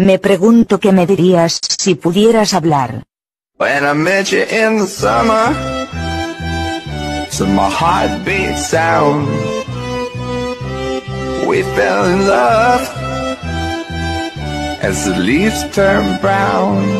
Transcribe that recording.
Me pregunto qué me dirías si pudieras hablar. When I met you in the summer, so my heart beat sound. We fell in love as the leaves turn brown.